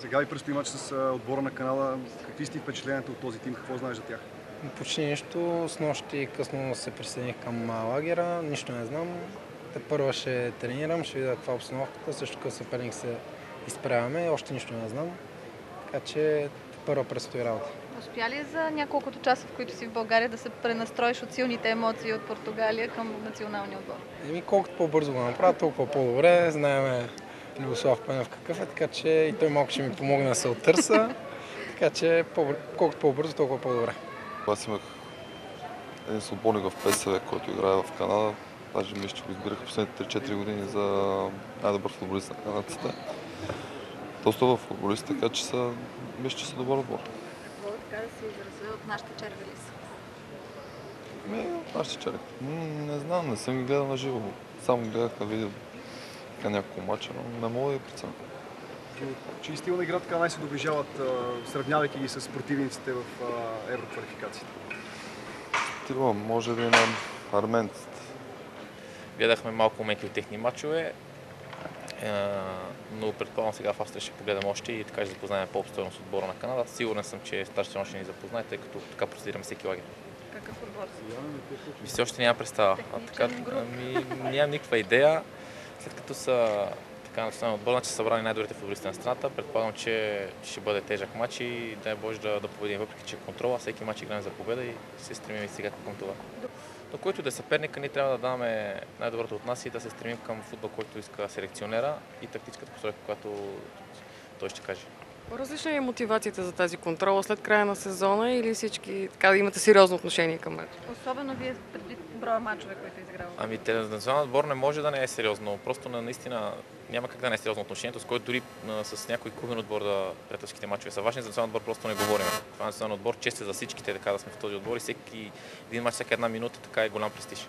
Сега ви предстои матч с отбора на Канада. Какви сте впечатленията от този тим? Какво знаеш за тях? Почти нищо. С нощи късно се присъединих към лагера. Нищо не знам. Те първа ще тренирам, ще видя каква е обстановката, също какъв съперник се изправяме. Още нищо не знам. Така че първа предстои работа. Успя ли за няколкото часа, в които си в България, да се пренастроиш от силните емоции от Португалия към националния отбор? Еми, колкото по-бързо го направя, толкова по-добре. Знаеме Любослав Пенев какъв е, така че и той малко ще ми помогне да се оттърса. така че по- колкото по-бързо, толкова по-добре. Аз имах един свободник в ПСВ, който играе в Канада. Даже мисля, че го избираха последните 3-4 години за най-добър футболист на канадците. Доста добър футболист, така че са, мисля, че са добър отбор. Какво така да се изразя от нашите червели са? Ми, аз ще чакам. М, Не знам, не съм ги гледал на живо. Само гледах на видео така няколко мача, но не мога да ги преценя. Чий стил на игра така най-се доближават, а, сравнявайки ги с противниците в а, евроквалификациите? Стила, може би на арменците. Гледахме малко моменти от техни матчове, е, но предполагам сега в Австрия ще погледам още и така ще запознаем по-обстойно с отбора на Канада. Сигурен съм, че старши ще ни запознае, тъй като така процедираме всеки лагер. Какъв отбор си? И все още нямам представа. А, така, Техничен груп. ами, нямам никаква идея. След като са така национален отбор, значи са събрани най-добрите футболисти на страната, предполагам, че ще бъде тежък матч и дай Боже да, да победим, въпреки че е контрола, всеки матч играем за победа и се стремим и сега към това. Но който да е съперника, ние трябва да даваме най-доброто от нас и да се стремим към футбол, който иска селекционера и тактическата постройка, която той ще каже. По-различна е мотивацията за тази контрола след края на сезона или всички така да имате сериозно отношение към матча? Особено вие предвид броя мачове, които изиграва. Ами те- националният отбор не може да не е сериозно. Просто на, наистина няма как да не е сериозно отношението, с който дори с някой клубен отбор да приятелските мачове са важни. За националния отбор просто не говорим. Това е национален отбор, чест е за всичките така да сме в този отбор и всеки един мач, всяка една минута така е голям престиж.